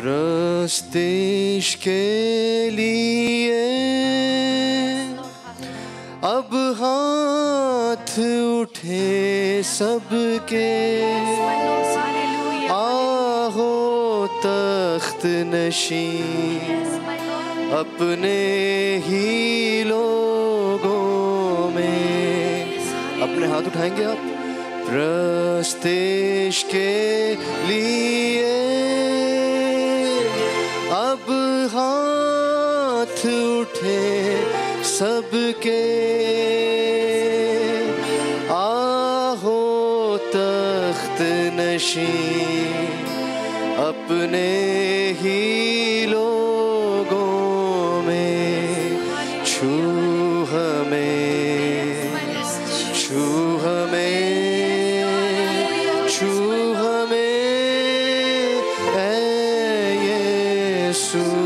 प्रस्तिश के लिए। अब हाथ उठे सबके। आहो तख्त नशी अपने ही लोगों में। अपने हाथ उठाएँगे आप। प्रस्तिश के लिए। हाथ उठे सबके। आहो तख्त नशी, अपने ही लोगों में छू हमें छू हमें छू हमें, ऐ यीशु।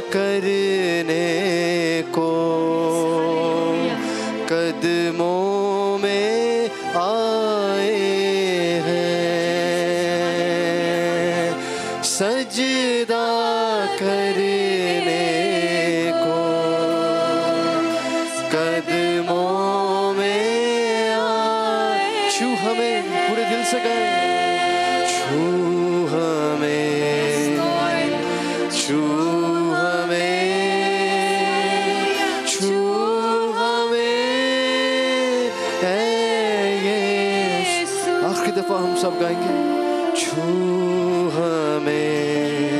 करने को। कदमों में आए हैं। सजदा करने को। कदमों में आए छू हमें पूरे दिल से गाए। छू हमें आखिरी दफ़ा हम सब गाएँगे छू हमें।